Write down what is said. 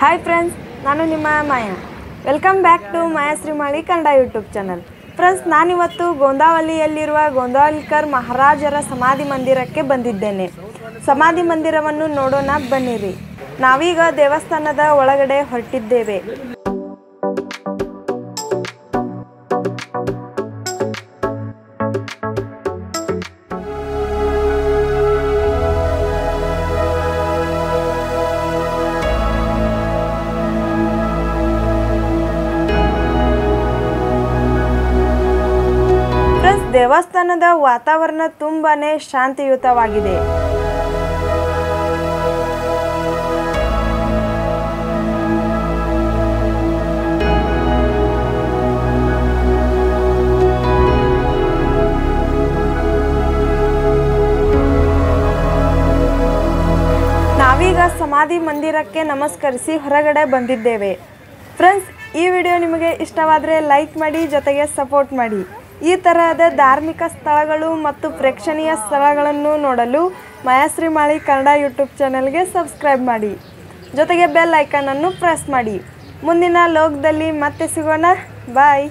Hi friends ನಾನು ನಿಮ್ಮ Maya. Welcome back to Maya Shrimali Kannada YouTube channel friends ನಾನಿವತ್ತು ಗೋಂದಾವಲಿಯಲ್ಲಿರುವ ಗೋಂದಾವಲ್ಕರ್ ಮಹಾರಾಜರ ಸಮಾಧಿ ಮಂದಿರಕ್ಕೆ ಬಂದಿದ್ದೇನೆ. ಸಮಾಧಿ ಮಂದಿರವನ್ನು ನೋಡೋಣ ಬನ್ನಿರಿ. ನಾವೀಗ ದೇವಸ್ಥಾನದ ಒಳಗಡೆ ಹೊರಟಿದ್ದೇವೆ. ದೇವಸ್ಥಾನದ ವಾತಾವರಣ ತುಂಬಾನೇ ಶಾಂತಿಯುತವಾಗಿದೆ. ನಾವೀಗ ಸಮಾಧಿ ಮಂದಿರಕ್ಕೆ ನಮಸ್ಕರಿಸಿ ಹೊರಗಡೆ ಬಂದಿದ್ದೇವೆ. ಫ್ರೆಂಡ್ಸ್ ಈ ವಿಡಿಯೋ ನಿಮಗೆ ಇಷ್ಟವಾದರೆ ಲೈಕ್ ಮಾಡಿ, ಜೊತೆಗೆ ಸಪೋರ್ಟ್ ಮಾಡಿ. ಈ ತರಹದ ಧಾರ್ಮಿಕ ಸ್ಥಳಗಳು ಮತ್ತು ಪ್ರೇಕ್ಷಣೀಯ ಸ್ಥಳಗಳನ್ನು ನೋಡಲು ಮಾಯಾಶ್ರೀ ಮಾಳಿ ಕನ್ನಡ ಯೂಟ್ಯೂಬ್ ಚಾನೆಲ್ಗೆ ಸಬ್ಸ್ಕ್ರೈಬ್ ಮಾಡಿ. ಜೊತೆಗೆ ಬೆಲ್ ಐಕನನ್ನು ಪ್ರೆಸ್ ಮಾಡಿ. ಮುಂದಿನ ಲೋಕದಲ್ಲಿ ಮತ್ತೆ ಸಿಗೋಣ. ಬಾಯ್.